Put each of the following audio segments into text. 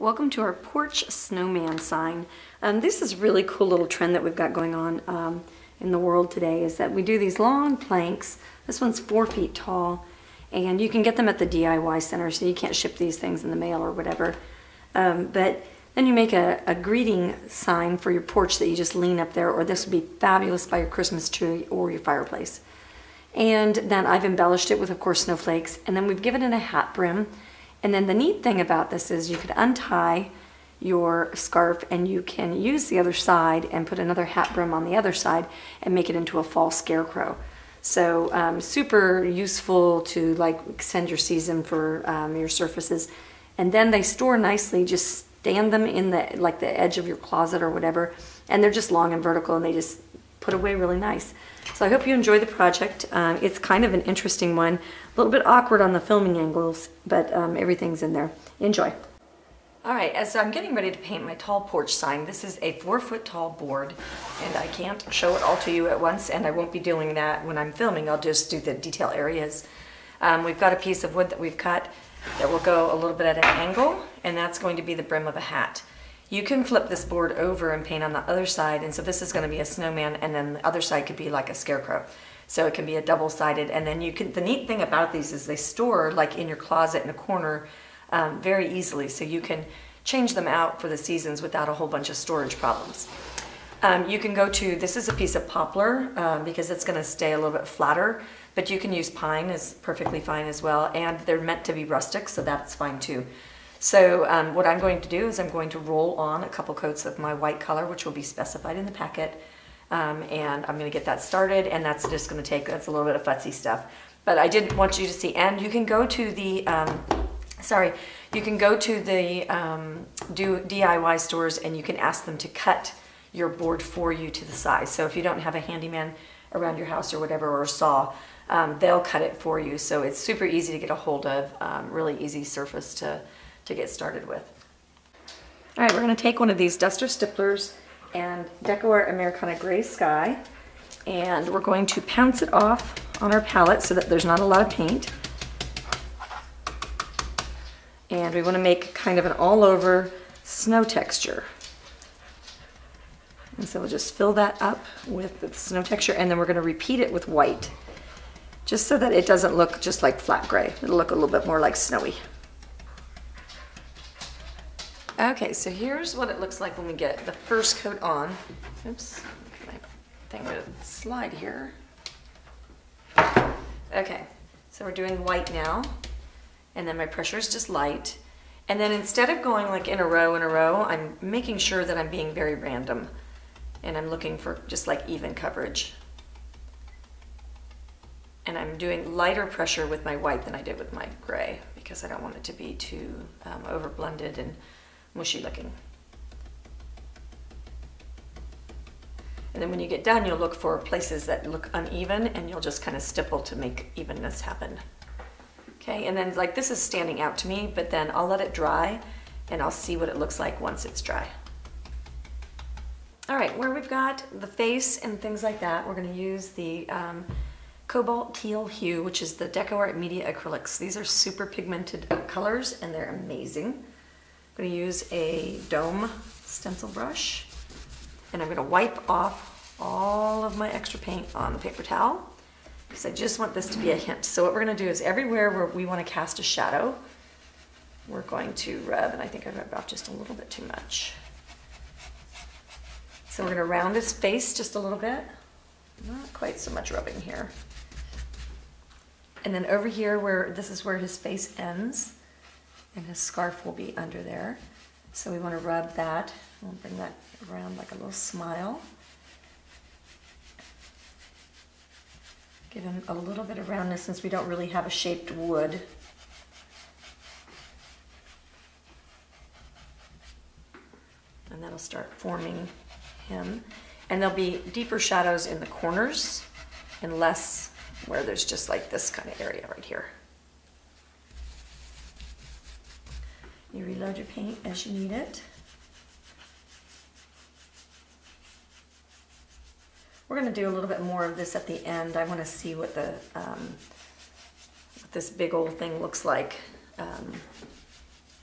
Welcome to our porch snowman sign. Um, this is really cool little trend that we've got going on um, in the world today is that we do these long planks. This one's four feet tall and you can get them at the DIY center so you can't ship these things in the mail or whatever. Um, but then you make a, a, greeting sign for your porch that you just lean up there or this would be fabulous by your Christmas tree or your fireplace. And then I've embellished it with of course snowflakes and then we've given it a hat brim and then the neat thing about this is you could untie your scarf and you can use the other side and put another hat brim on the other side and make it into a fall scarecrow. So um, super useful to like extend your season for um, your surfaces. And then they store nicely, just stand them in the like the edge of your closet or whatever. And they're just long and vertical and they just put away really nice. So I hope you enjoy the project. Uh, it's kind of an interesting one, little bit awkward on the filming angles, but um, everything's in there. Enjoy. All right, as I'm getting ready to paint my tall porch sign, this is a four foot tall board and I can't show it all to you at once and I won't be doing that when I'm filming. I'll just do the detail areas. Um, we've got a piece of wood that we've cut that will go a little bit at an angle and that's going to be the brim of a hat. You can flip this board over and paint on the other side. And so this is gonna be a snowman and then the other side could be like a scarecrow. So it can be a double-sided. And then you can, the neat thing about these is they store like in your closet in a corner um, very easily. So you can change them out for the seasons without a whole bunch of storage problems. Um, you can go to, this is a piece of poplar um, because it's gonna stay a little bit flatter, but you can use pine is perfectly fine as well. And they're meant to be rustic, so that's fine too. So um, what I'm going to do is I'm going to roll on a couple coats of my white color, which will be specified in the packet. Um, and I'm gonna get that started and that's just gonna take, that's a little bit of futzy stuff. But I did want you to see, and you can go to the, um, sorry, you can go to the um, do DIY stores and you can ask them to cut your board for you to the size. So if you don't have a handyman around your house or whatever, or a saw, um, they'll cut it for you. So it's super easy to get a hold of, um, really easy surface to, to get started with. All right, we're gonna take one of these Duster Stipplers and DecoArt Americana Gray Sky, and we're going to pounce it off on our palette so that there's not a lot of paint. And we wanna make kind of an all over snow texture. And so we'll just fill that up with the snow texture and then we're gonna repeat it with white just so that it doesn't look just like flat gray. It'll look a little bit more like snowy. Okay, so here's what it looks like when we get the first coat on. Oops, my thing to slide here. Okay, so we're doing white now, and then my pressure is just light. And then instead of going like in a row in a row, I'm making sure that I'm being very random. And I'm looking for just like even coverage. And I'm doing lighter pressure with my white than I did with my gray because I don't want it to be too um, over blended and mushy looking. And then when you get done, you'll look for places that look uneven and you'll just kind of stipple to make evenness happen. Okay, and then like this is standing out to me, but then I'll let it dry and I'll see what it looks like once it's dry. All right, where we've got the face and things like that, we're gonna use the um, Cobalt Teal Hue, which is the DecoArt Media Acrylics. These are super pigmented colors and they're amazing. I'm gonna use a dome stencil brush and I'm gonna wipe off all of my extra paint on the paper towel because I just want this to be a hint. So what we're gonna do is everywhere where we wanna cast a shadow, we're going to rub, and I think I rubbed off just a little bit too much. So we're gonna round his face just a little bit. Not quite so much rubbing here. And then over here where, this is where his face ends, and his scarf will be under there. So we want to rub that. We'll bring that around like a little smile. Give him a little bit of roundness since we don't really have a shaped wood. And that'll start forming him. And there'll be deeper shadows in the corners and less where there's just like this kind of area right here. You reload your paint as you need it. We're going to do a little bit more of this at the end. I want to see what the um, what this big old thing looks like um,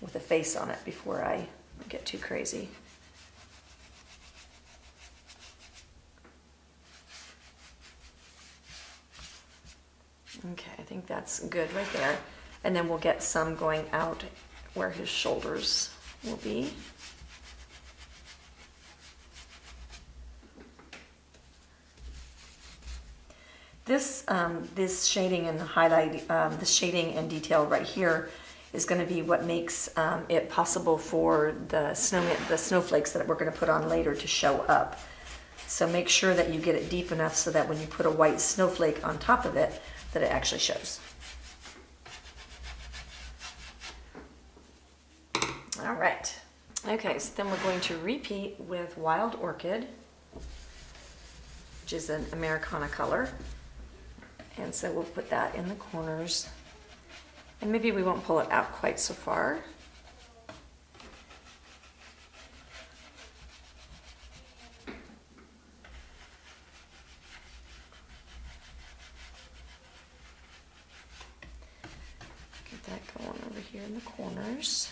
with a face on it before I get too crazy. Okay, I think that's good right there. And then we'll get some going out where his shoulders will be. This, um, this shading and highlight, um, the shading and detail right here is going to be what makes um, it possible for the snow, the snowflakes that we're going to put on later to show up. So make sure that you get it deep enough so that when you put a white snowflake on top of it, that it actually shows. All right. Okay, so then we're going to repeat with Wild Orchid, which is an Americana color. And so we'll put that in the corners. And maybe we won't pull it out quite so far. Get that going over here in the corners.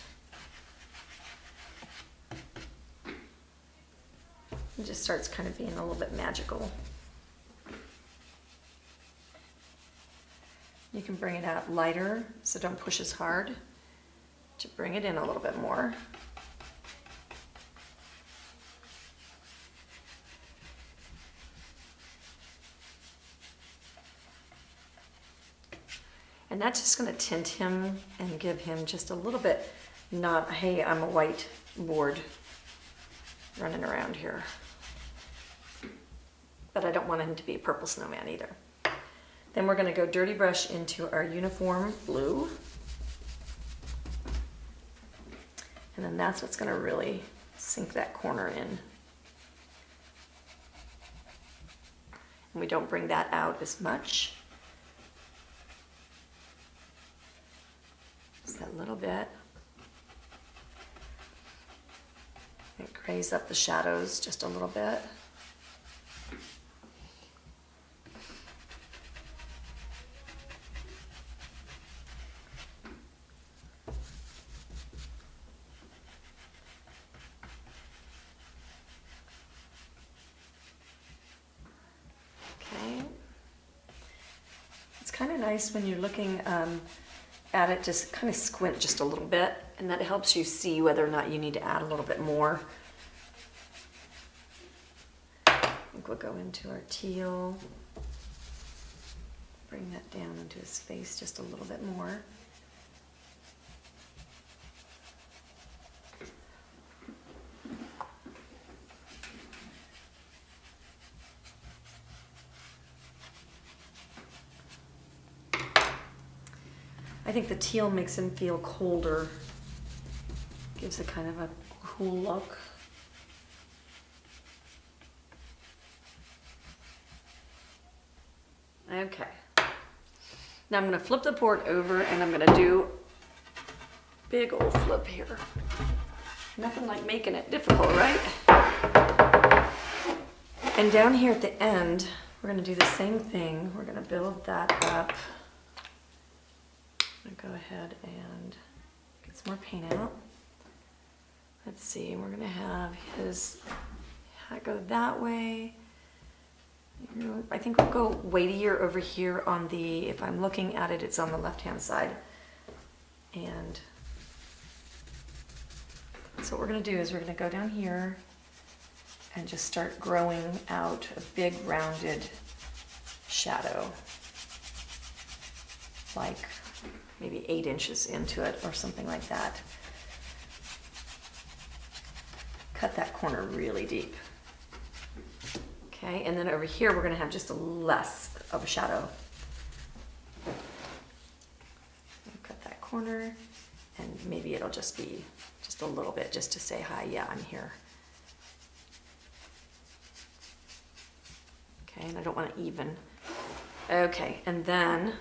It just starts kind of being a little bit magical. You can bring it out lighter, so don't push as hard to bring it in a little bit more. And that's just gonna tint him and give him just a little bit, not, hey, I'm a white board running around here. But I don't want him to be a purple snowman either. Then we're going to go dirty brush into our uniform blue. And then that's what's going to really sink that corner in. And we don't bring that out as much. Just that little bit. It grays up the shadows just a little bit. Kind of nice when you're looking um, at it, just kind of squint just a little bit, and that helps you see whether or not you need to add a little bit more. I think we'll go into our teal, bring that down into his face just a little bit more. I think the teal makes him feel colder. Gives a kind of a cool look. Okay. Now I'm to flip the board over and I'm going to do big old flip here. Nothing like making it difficult, right? And down here at the end, we're going to do the same thing. We're going to build that up Gonna go ahead and get some more paint out. Let's see, we're gonna have his hat go that way. I think we'll go weightier over here on the, if I'm looking at it, it's on the left-hand side. And so what we're gonna do is we're gonna go down here and just start growing out a big rounded shadow. Like maybe eight inches into it or something like that. Cut that corner really deep. Okay, and then over here we're gonna have just a less of a shadow. Cut that corner and maybe it'll just be just a little bit just to say hi, yeah, I'm here. Okay, and I don't want to even. Okay, and then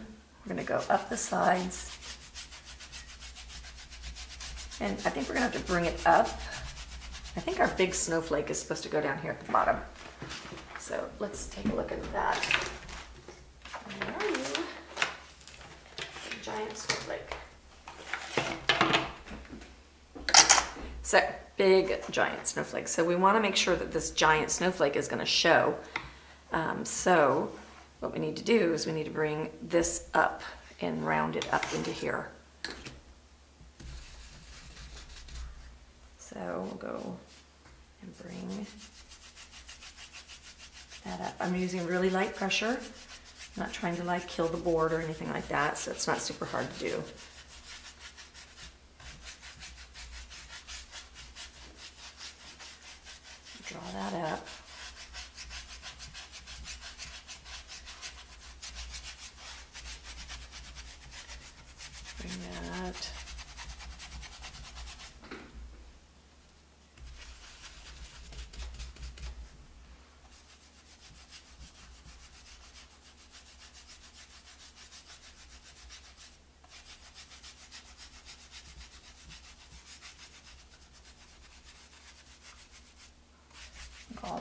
we're gonna go up the sides. And I think we're gonna have to bring it up. I think our big snowflake is supposed to go down here at the bottom. So let's take a look at that. Where are you? Giant snowflake. So, big giant snowflake. So we want to make sure that this giant snowflake is going to show. Um, so what we need to do is we need to bring this up and round it up into here. So we'll go and bring that up. I'm using really light pressure. I'm not trying to like kill the board or anything like that, so it's not super hard to do. Draw that up. Bring that.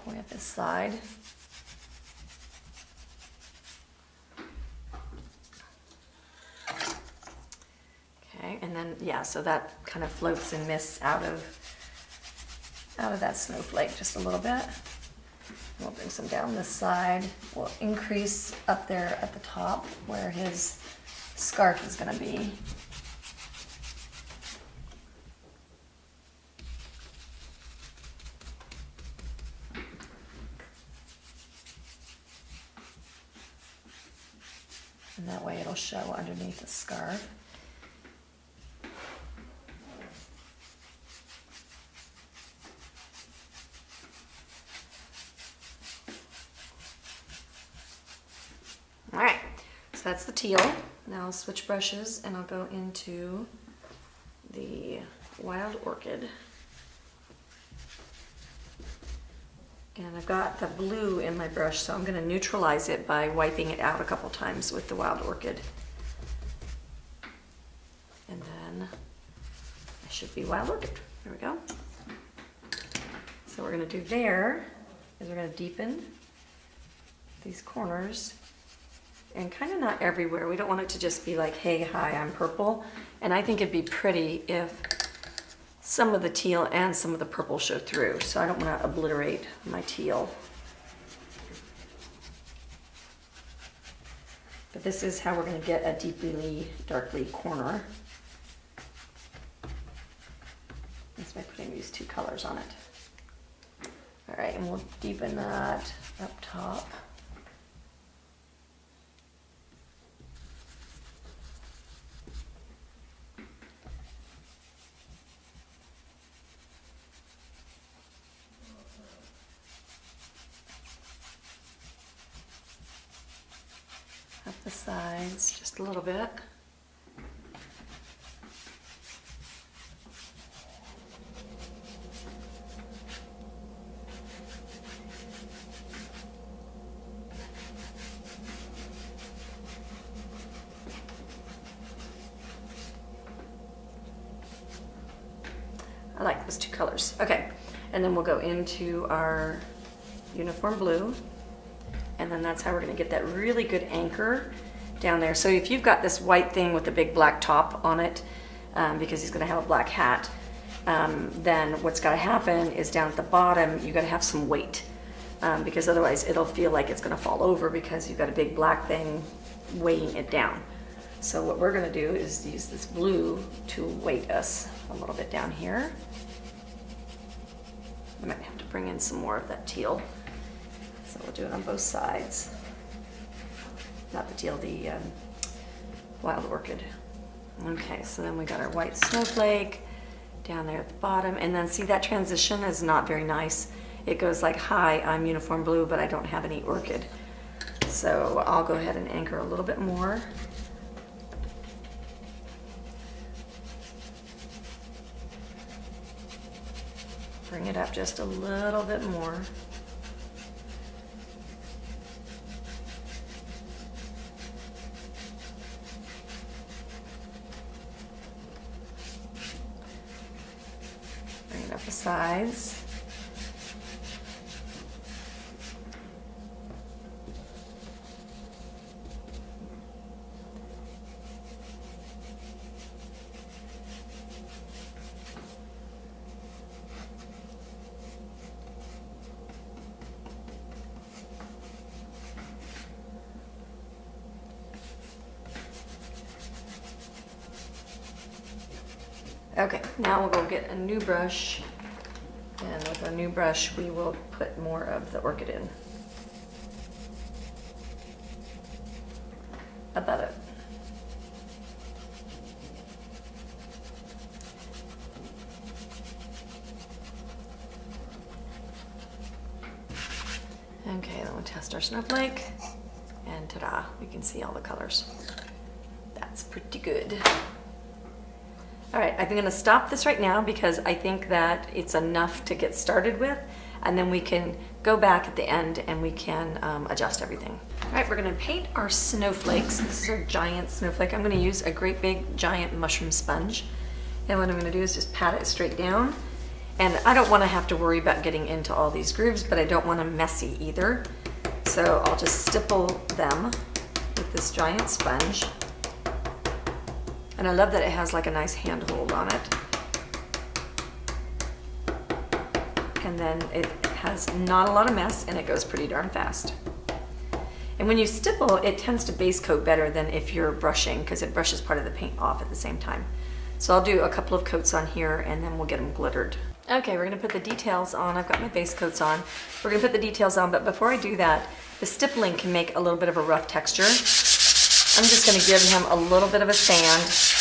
Go all the way up this side. Okay, and then, yeah, so that kind of floats and mists out of, out of that snowflake just a little bit. We'll bring some down this side. We'll increase up there at the top where his scarf is gonna be. And that way it'll show underneath the scarf. All right, so that's the teal. Now I'll switch brushes and I'll go into the wild orchid. And I've got the blue in my brush, so I'm gonna neutralize it by wiping it out a couple times with the wild orchid. And then I should be wild orchid. There we go. So we're gonna do there is we're gonna deepen these corners and kind of not everywhere. We don't want it to just be like, hey, hi, I'm purple. And I think it'd be pretty if some of the teal and some of the purple show through. So I don't want to obliterate my teal. But this is how we're going to get a deeply, darkly corner. That's by putting these two colors on it. All right, and we'll deepen that up top. up the sides just a little bit. I like those two colors. Okay, and then we'll go into our uniform blue. And then that's how we're gonna get that really good anchor down there. So if you've got this white thing with a big black top on it, um, because he's gonna have a black hat, um, then what's gotta happen is down at the bottom, you gotta have some weight. Um, because otherwise it'll feel like it's gonna fall over because you've got a big black thing weighing it down. So what we're gonna do is use this blue to weight us a little bit down here. I might have to bring in some more of that teal. So we'll do it on both sides. Not the teal, the um, wild orchid. Okay, so then we got our white snowflake down there at the bottom. And then see that transition is not very nice. It goes like, hi, I'm uniform blue, but I don't have any orchid. So I'll go ahead and anchor a little bit more. Bring it up just a little bit more. sides. Okay, now we'll go get a new brush New brush, we will put more of the orchid in. About it. Okay, then we'll test our snowflake. And ta-da, we can see all the colors. That's pretty good. I'm gonna stop this right now because I think that it's enough to get started with and then we can go back at the end and we can um, adjust everything. All right, we're gonna paint our snowflakes. This is our giant snowflake. I'm gonna use a great big giant mushroom sponge. And what I'm gonna do is just pat it straight down. And I don't wanna have to worry about getting into all these grooves, but I don't want them messy either. So I'll just stipple them with this giant sponge. And I love that it has like a nice handhold on it. And then it has not a lot of mess and it goes pretty darn fast. And when you stipple, it tends to base coat better than if you're brushing because it brushes part of the paint off at the same time. So I'll do a couple of coats on here and then we'll get them glittered. Okay, we're gonna put the details on. I've got my base coats on. We're gonna put the details on, but before I do that, the stippling can make a little bit of a rough texture. I'm just gonna give him a little bit of a sand,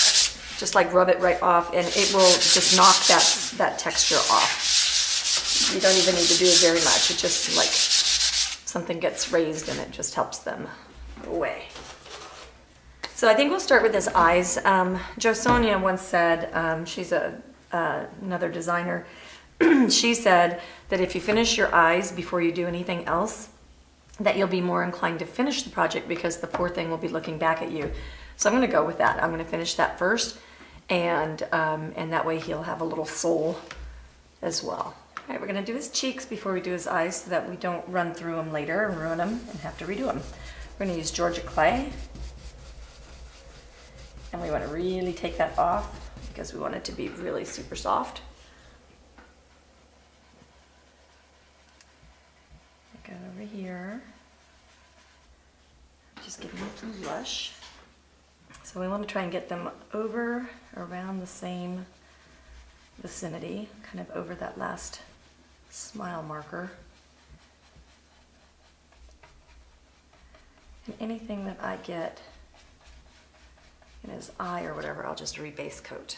just like rub it right off, and it will just knock that, that texture off. You don't even need to do it very much. It just like something gets raised and it just helps them away. So I think we'll start with his eyes. Um, Jo Sonja once said, um, she's a, uh, another designer, she said that if you finish your eyes before you do anything else, that you'll be more inclined to finish the project because the poor thing will be looking back at you. So I'm going to go with that. I'm going to finish that first, and um, and that way he'll have a little soul as well. All right, we're to do his cheeks before we do his eyes so that we don't run through them later and ruin them and have to redo them. We're to use Georgia Clay, and we want to really take that off because we want it to be really super soft. Go over here. Just give them some blush. So we want to try and get them over around the same vicinity, kind of over that last smile marker. And anything that I get in his eye or whatever, I'll just rebase coat.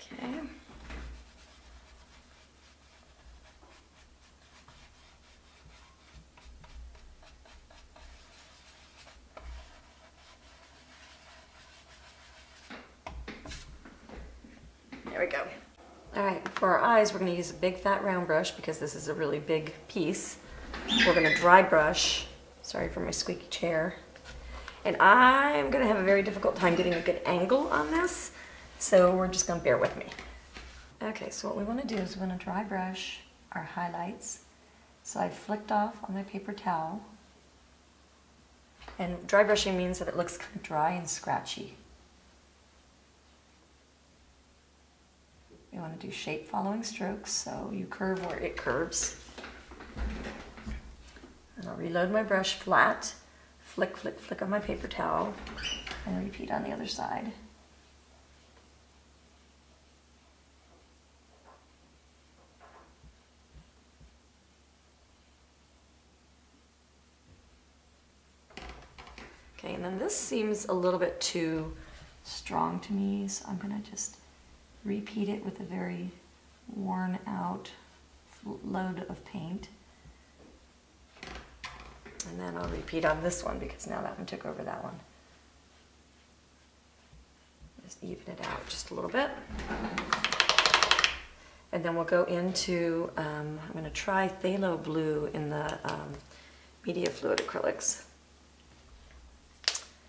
Okay. There we go. All right, for our we're gonna use a big fat round brush because this is a really big piece. We're gonna dry brush, sorry for my squeaky chair. And I'm gonna have a very difficult time getting a good angle on this, so we're just gonna bear with me. Okay, so what we wanna do is we're gonna dry brush our highlights. So I flicked off on my paper towel. And dry brushing means that it looks kind of dry and scratchy. You want to do shape following strokes, so you curve where it curves. And I'll reload my brush flat, flick, flick, flick on my paper towel, and repeat on the other side. Okay, and then this seems a little bit too strong to me, so I'm gonna just repeat it with a very worn out load of paint. And then I'll repeat on this one because now that one took over that one. Just even it out just a little bit. And then we'll go into, um, I'm gonna try Phthalo Blue in the um, Media Fluid Acrylics.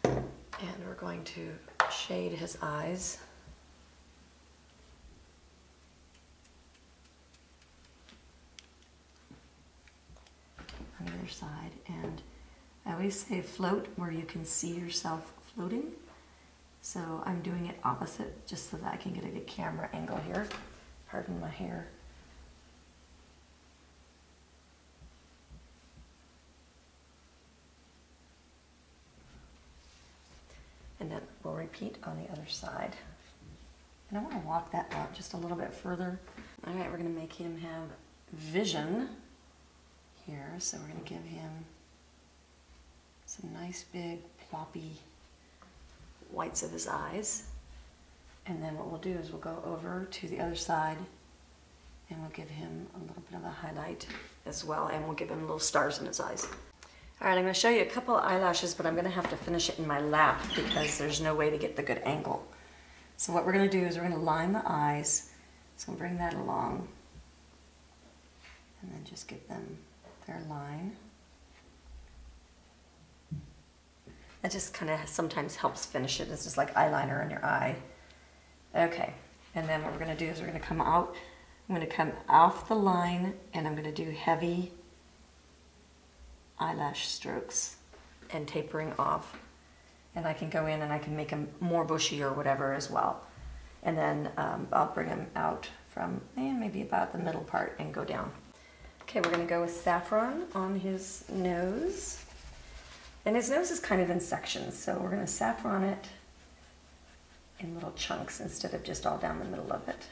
And we're going to shade his eyes. On the other side. And I always say float where you can see yourself floating. So I'm doing it opposite just so that I can get a good camera angle here. Pardon my hair. And then we'll repeat on the other side. And I want to walk that out just a little bit further. All right, we're going to make him have vision here. So we're going to give him some nice big ploppy whites of his eyes. And then what we'll do is we'll go over to the other side and we'll give him a little bit of a highlight as well and we'll give him little stars in his eyes. All right, I'm going to show you a couple eyelashes, but I'm going to have to finish it in my lap because there's no way to get the good angle. So what we're going to do is we're going to line the eyes. So bring that along and then just give them their line. That just kind of sometimes helps finish it. It's just like eyeliner on your eye. Okay, and then what we're going to do is we're going to come out. I'm going to come off the line and I'm going to do heavy eyelash strokes and tapering off. And I can go in and I can make them more bushy or whatever as well. And then um, I'll bring them out from eh, maybe about the middle part and go down. Okay, we're going to go with saffron on his nose. And his nose is kind of in sections, so we're going to saffron it in little chunks instead of just all down the middle of it.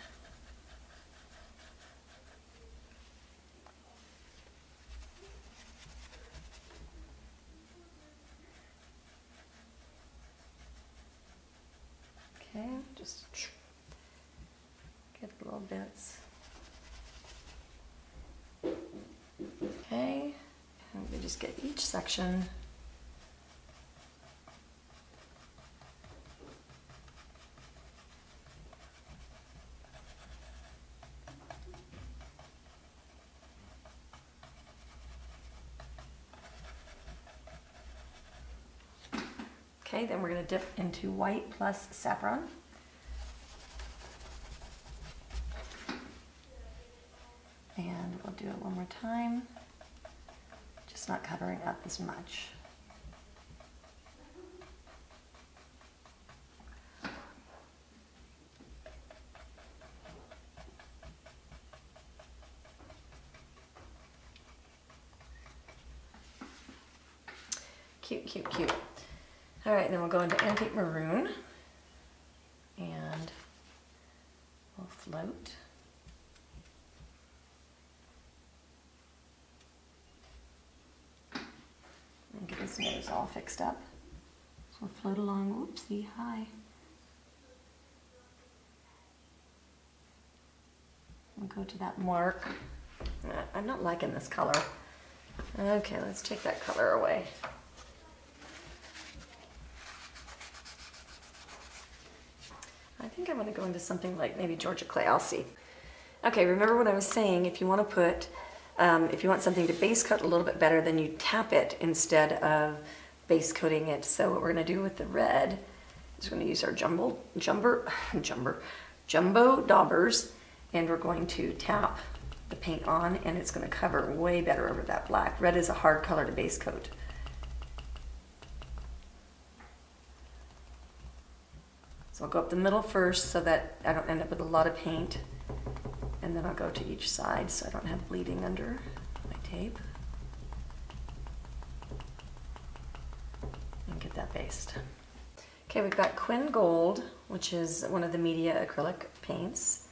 Okay, just get little bits. Okay, and we just get each section Okay, then we're going to dip into white plus saffron. And we'll do it one more time, not covering up as much. Cute, cute, cute. All right, then we'll go into Antique Maroon and we'll float. And get his nose all fixed up. So we'll float along, whoopsie, hi. We'll go to that mark. Uh, I'm not liking this color. Okay, let's take that color away. I think I want to go into something like maybe Georgia Clay. I'll see. Okay, remember what I was saying. If you want to put, um, if you want something to base coat a little bit better, then you tap it instead of base coating it. So what we're going to do with the red is we're going to use our jumbo, jumber, jumber, jumbo daubers, and we're going to tap the paint on, and it's going to cover way better over that black. Red is a hard color to base coat. So I'll go up the middle first so that I don't end up with a lot of paint. And then I'll go to each side so I don't have bleeding under my tape. And get that based. Okay, we've got Quinn Gold, which is one of the media acrylic paints.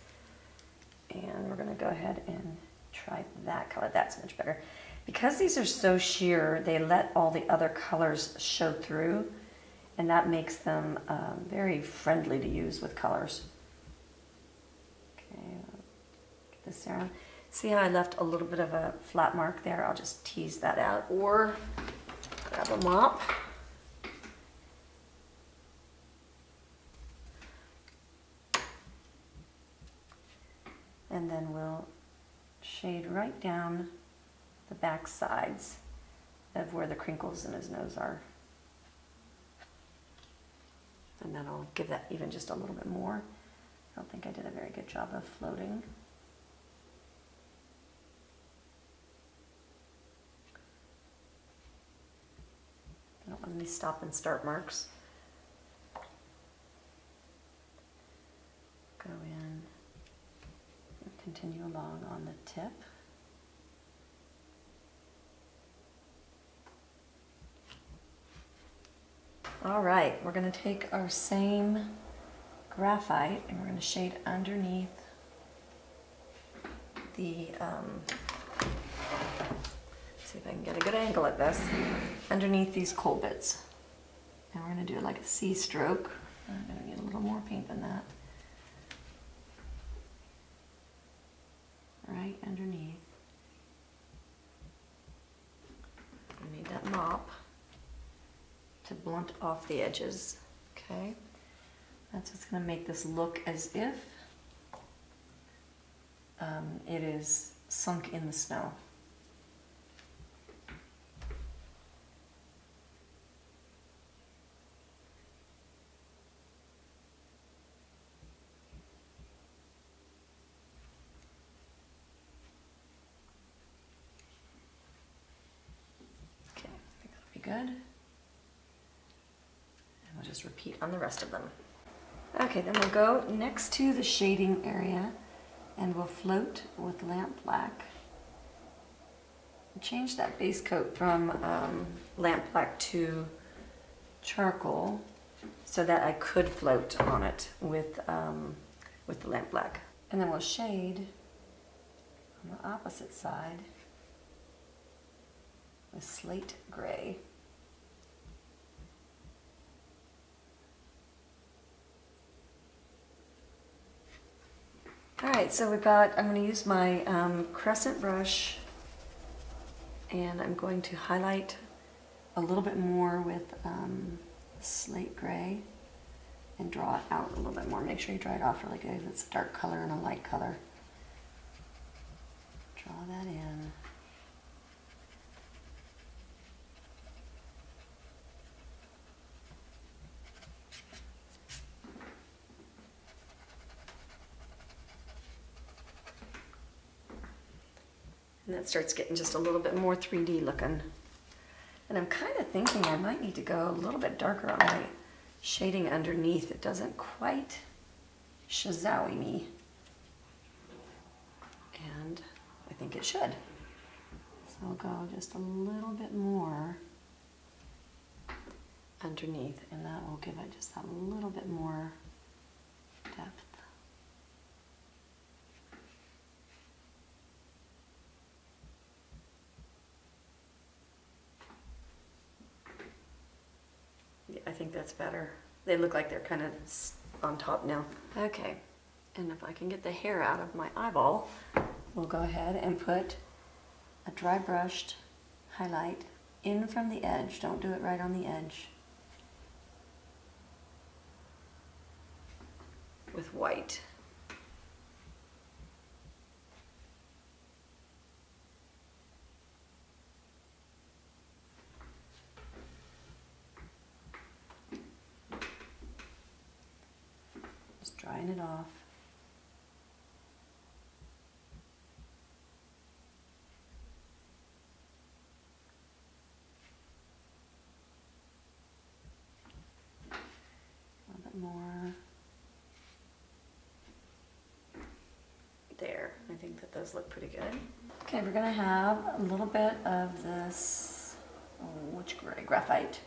And we're gonna go ahead and try that color. That's much better. Because these are so sheer, they let all the other colors show through and that makes them um, very friendly to use with colors. Okay, get this. See how I left a little bit of a flat mark there? I'll just tease that out or grab a mop. And then we'll shade right down the back sides of where the crinkles in his nose are. And then I'll give that even just a little bit more. I don't think I did a very good job of floating. I don't want any stop and start marks. Go in and continue along on the tip. All right, we're gonna take our same graphite and we're gonna shade underneath the um, see if I can get a good angle at this, underneath these coal bits. And we're going to do like a C stroke. I'm going to need a little more paint than that. Right underneath. We need that mop to blunt off the edges, okay? That's what's gonna make this look as if um, it is sunk in the snow. Okay, I think that'll be good. And we'll just repeat on the rest of them. Okay, then we'll go next to the shading area and we'll float with lamp black. Change that base coat from um, lamp black to charcoal so that I could float on it with, um, with the lamp black. And then we'll shade on the opposite side with slate gray. All right, so we've got, I'm going to use my um, crescent brush and I'm going to highlight a little bit more with um, slate gray and draw it out a little bit more. Make sure you dry it off really good. It's a dark color and a light color. Draw that in. And that starts getting just a little bit more 3D looking. And I'm kind of thinking I might need to go a little bit darker on my shading underneath. It doesn't quite shazowie me. And I think it should. So I'll go just a little bit more underneath and that will give it just a little bit more depth. Yeah, I think that's better. They look like they're kind of on top now. Okay, and if I can get the hair out of my eyeball, we'll go ahead and put a dry brushed highlight in from the edge. Don't do it right on the edge. With white. Just drying it off. A little bit more. There, I think that those look pretty good. Okay, we're gonna have a little bit of this, oh, which gray, graphite,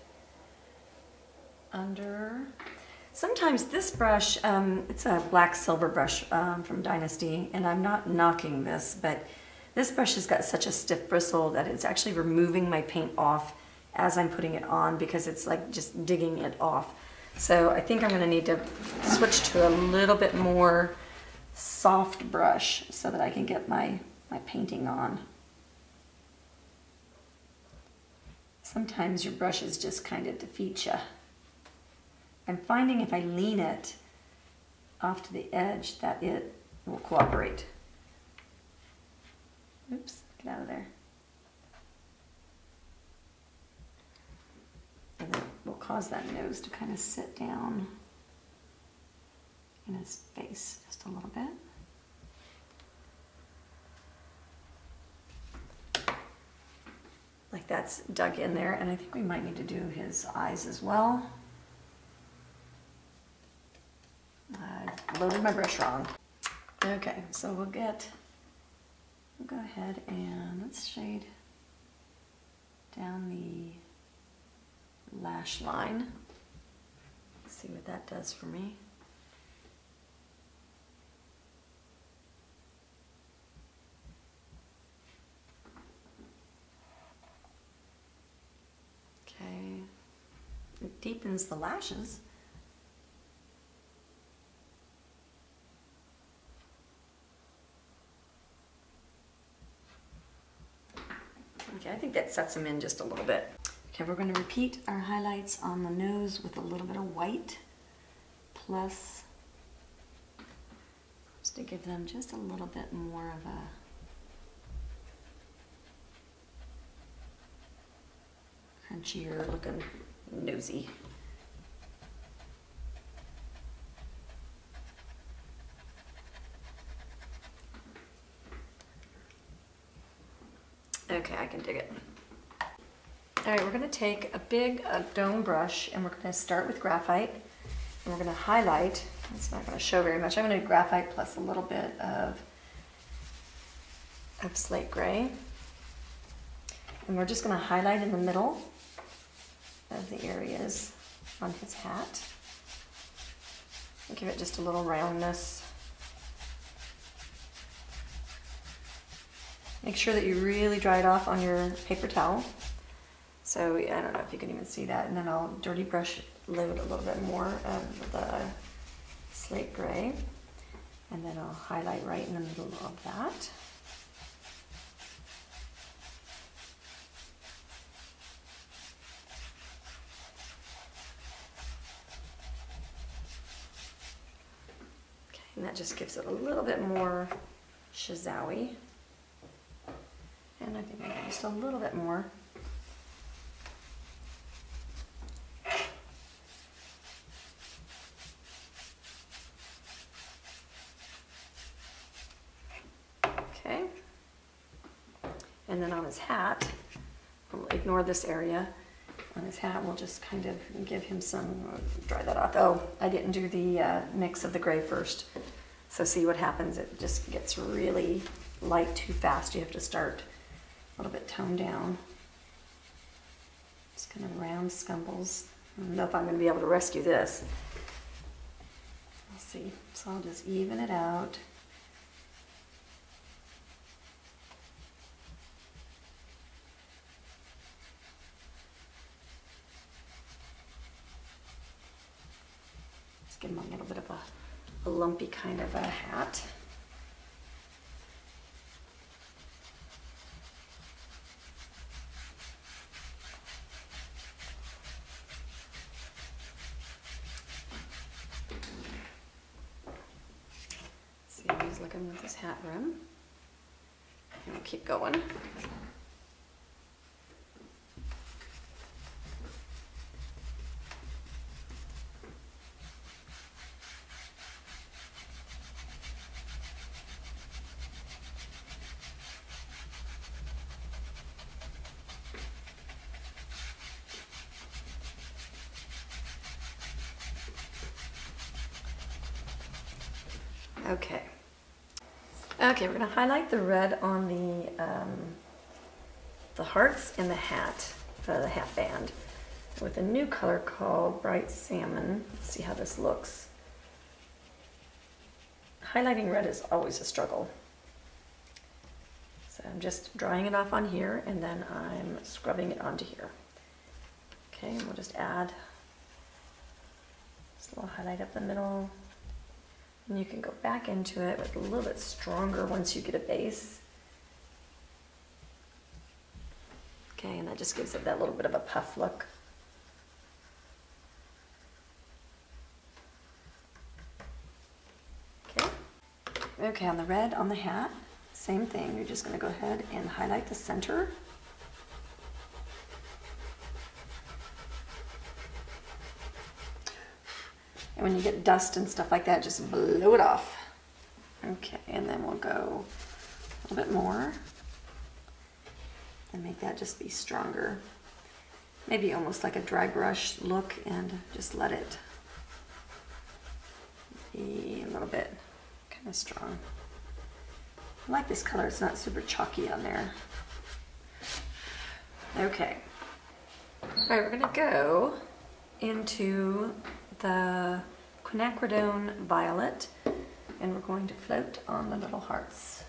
under Sometimes this brush, um, it's a black silver brush um, from Dynasty, and I'm not knocking this, but this brush has got such a stiff bristle that it's actually removing my paint off as I'm putting it on because it's like just digging it off. So I think I'm gonna need to switch to a little bit more soft brush so that I can get my, my painting on. Sometimes your brushes just kind of defeat you. I'm finding if I lean it off to the edge that it will cooperate. Oops, get out of there. And it will cause that nose to kind of sit down in his face just a little bit. Like that's dug in there, and I think we might need to do his eyes as well. I loaded my brush wrong. Okay, so we'll get, we'll go ahead and let's shade down the lash line. See what that does for me. Okay, it deepens the lashes. Okay, I think that sets them in just a little bit. Okay, we're going to repeat our highlights on the nose with a little bit of white plus just to give them just a little bit more of a crunchier looking nosy. Okay, I can dig it. All right, we're gonna take a big uh, dome brush and we're gonna start with graphite and we're gonna highlight. It's not gonna show very much. I'm gonna do graphite plus a little bit of, of slate gray. And we're just gonna highlight in the middle of the areas on his hat. Give it just a little roundness. Make sure that you really dry it off on your paper towel. So I don't know if you can even see that. And then I'll dirty brush load a little bit more of the slate gray. And then I'll highlight right in the middle of that. Okay, and that just gives it a little bit more shazowie. And I think just a little bit more. Okay. And then on his hat, we'll ignore this area. On his hat, we'll just kind of give him some, dry that off. Oh, I didn't do the uh, mix of the gray first. So see what happens, it just gets really light too fast. You have to start a little bit toned down. Just kind of round scumbles. I don't know if I'm going to be able to rescue this. We'll see. So I'll just even it out. Just give him a little bit of a, a lumpy kind of a hat. See how he's looking rim. And we'll keep going. Okay. Okay, we're gonna highlight the red on the um, the hearts and the hat, uh, the hat band, with a new color called Bright Salmon. Let's see how this looks. Highlighting red is always a struggle. So I'm just drying it off on here and then I'm scrubbing it onto here. Okay, and we'll just add just a little highlight up the middle. And you can go back into it with a little bit stronger once you get a base. Okay, and that just gives it that little bit of a puff look. Okay. Okay, on the red on the hat, same thing. You're just gonna go ahead and highlight the center. And when you get dust and stuff like that, just blow it off. Okay, and then we'll go a little bit more and make that just be stronger. Maybe almost like a dry brush look and just let it be a little bit kind of strong. I like this color, it's not super chalky on there. Okay. All right, we're gonna go into the quinacridone violet and we're going to float on the little hearts.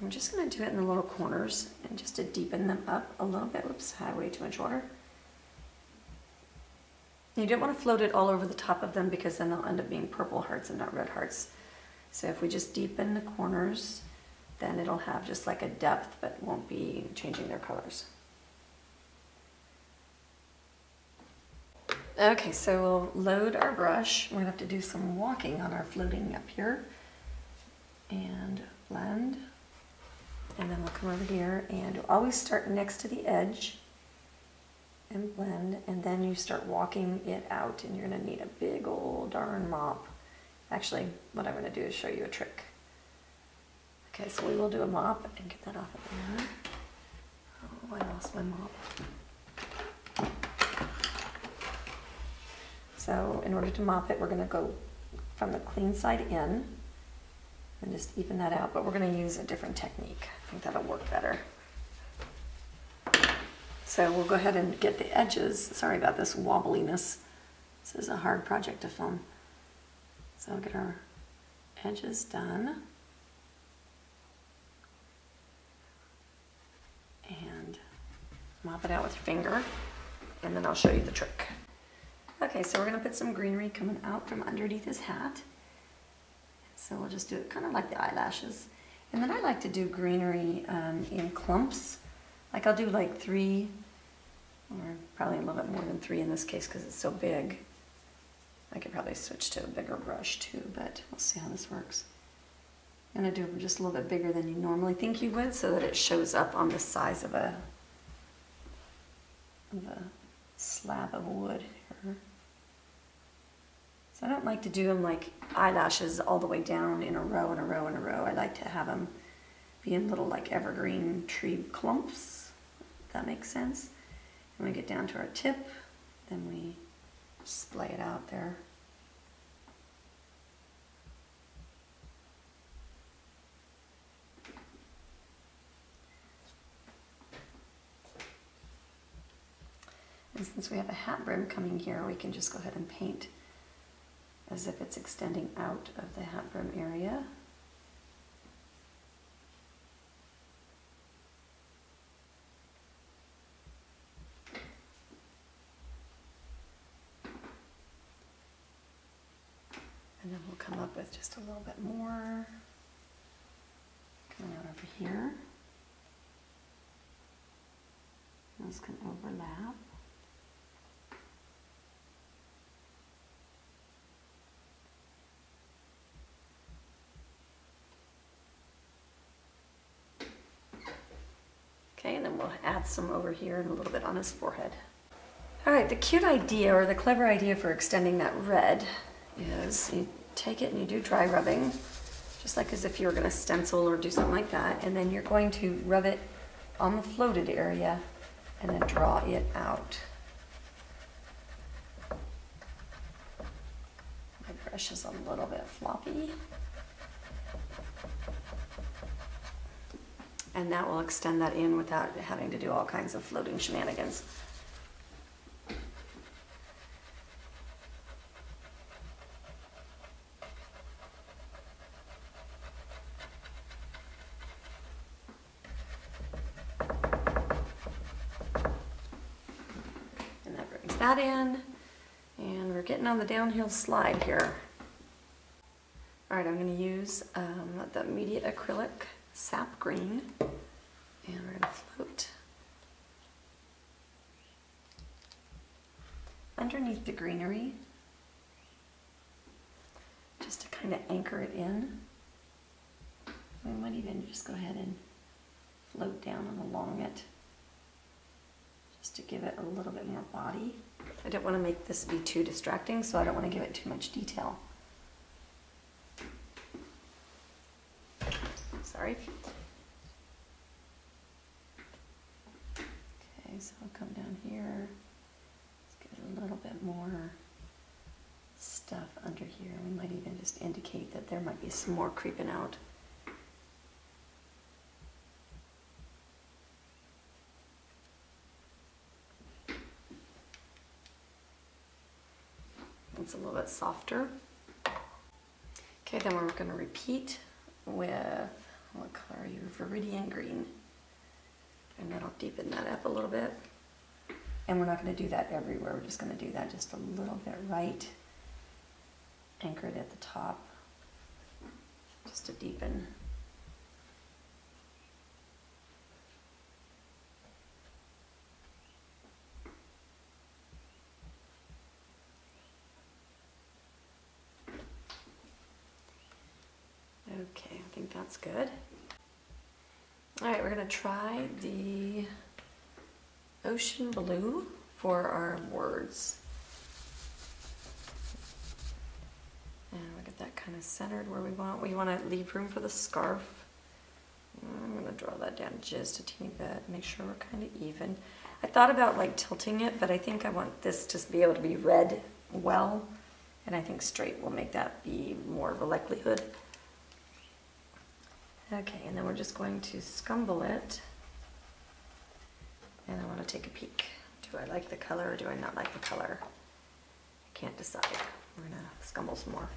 I'm just gonna do it in the little corners and just to deepen them up a little bit. Whoops, I had way too much water. You don't want to float it all over the top of them because then they'll end up being purple hearts and not red hearts. So if we just deepen the corners, then it'll have just like a depth but won't be changing their colors. Okay, so we'll load our brush. We're gonna have to do some walking on our floating up here. And blend. And then we'll come over here and you'll always start next to the edge and blend. And then you start walking it out and you're gonna need a big old darn mop. Actually, what I'm gonna do is show you a trick. Okay, so we will do a mop and get that off of there. Oh, I lost my mop. So in order to mop it, we're gonna go from the clean side in and just even that out, but we're gonna use a different technique. I think that'll work better. So we'll go ahead and get the edges. Sorry about this wobbliness. This is a hard project to film. So we'll get our edges done. And mop it out with your finger, and then I'll show you the trick. Okay, so we're gonna put some greenery coming out from underneath his hat. So we'll just do it kind of like the eyelashes. And then I like to do greenery um, in clumps. Like I'll do like three, or probably a little bit more than three in this case because it's so big. I could probably switch to a bigger brush too, but we'll see how this works. I'm gonna do them just a little bit bigger than you normally think you would so that it shows up on the size of a, of a slab of wood So I don't like to do them like eyelashes all the way down in a row and a row and a row. I like to have them be in little like evergreen tree clumps, if that makes sense. And we get down to our tip, then we splay it out there. And since we have a hat brim coming here, we can just go ahead and paint as if it's extending out of the hat brim area. And then we'll come up with just a little bit more coming out over here. Those can overlap. We'll add some over here and a little bit on his forehead. All right, the cute idea or the clever idea for extending that red is you take it and you do dry rubbing, just like as if you were gonna stencil or do something like that, and then you're going to rub it on the floated area and then draw it out. My brush is a little bit floppy. And that will extend that in without having to do all kinds of floating shenanigans. And that brings that in. And we're getting on the downhill slide here. All right, I'm gonna use um, the immediate acrylic sap green and we're gonna float underneath the greenery just to kind of anchor it in. We might even just go ahead and float down and along it just to give it a little bit more body. I don't want to make this be too distracting, so I don't want to give it too much detail. Sorry. Okay, so I'll come down here. Let's get a little bit more stuff under here. We might even just indicate that there might be some more creeping out. It's a little bit softer. Okay, then we're going to repeat with, what color are you? Viridian green. And that'll deepen that up a little bit. And we're not going to do that everywhere. We're just going to do that just a little bit right. Anchor it at the top, just to deepen. Okay, I think that's good. All right, we're gonna try the ocean blue for our words. And we'll get that kind of centered where we want. We want to leave room for the scarf. I'm gonna draw that down just a teeny bit, make sure we're kind of even. I thought about like tilting it, but I think I want this to be able to be read well, and I think straight will make that be more of a likelihood. Okay, and then we're just going to scumble it. And I want to take a peek. Do I like the color or do I not like the color? I can't decide. We're going to scumble some more.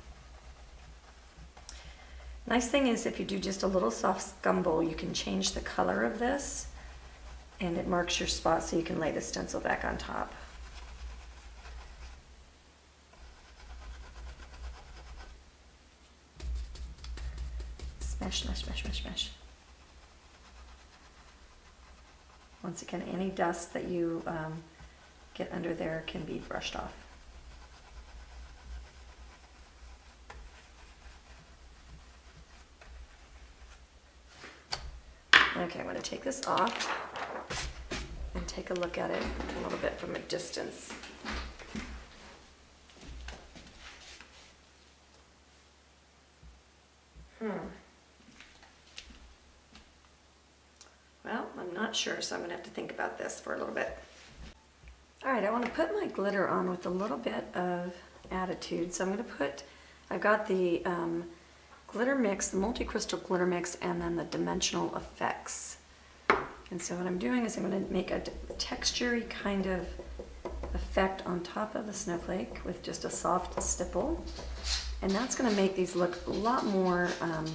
Nice thing is if you do just a little soft scumble, you can change the color of this and it marks your spot so you can lay the stencil back on top. Smash, smash, smash, smash, smash. Once again, any dust that you um, get under there can be brushed off. Okay, I'm going to take this off and take a look at it a little bit from a distance. Hmm. Well, I'm not sure, so I'm to have to think about this for a little bit. All right, I want to put my glitter on with a little bit of attitude. So I'm to put, I've got the um, glitter mix, the multi-crystal glitter mix, and then the dimensional effects. And so what I'm doing is I'm to make a textury kind of effect on top of the snowflake with just a soft stipple. And that's to make these look a lot more um.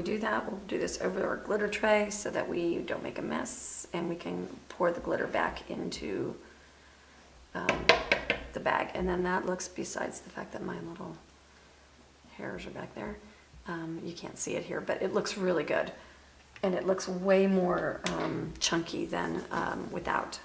We do that, we'll do this over our glitter tray so that we don't make a mess and we can pour the glitter back into um, the bag. And then that looks, besides the fact that my little hairs are back there, um, you can't see it here, but it looks really good. And it looks way more um, chunky than um, without.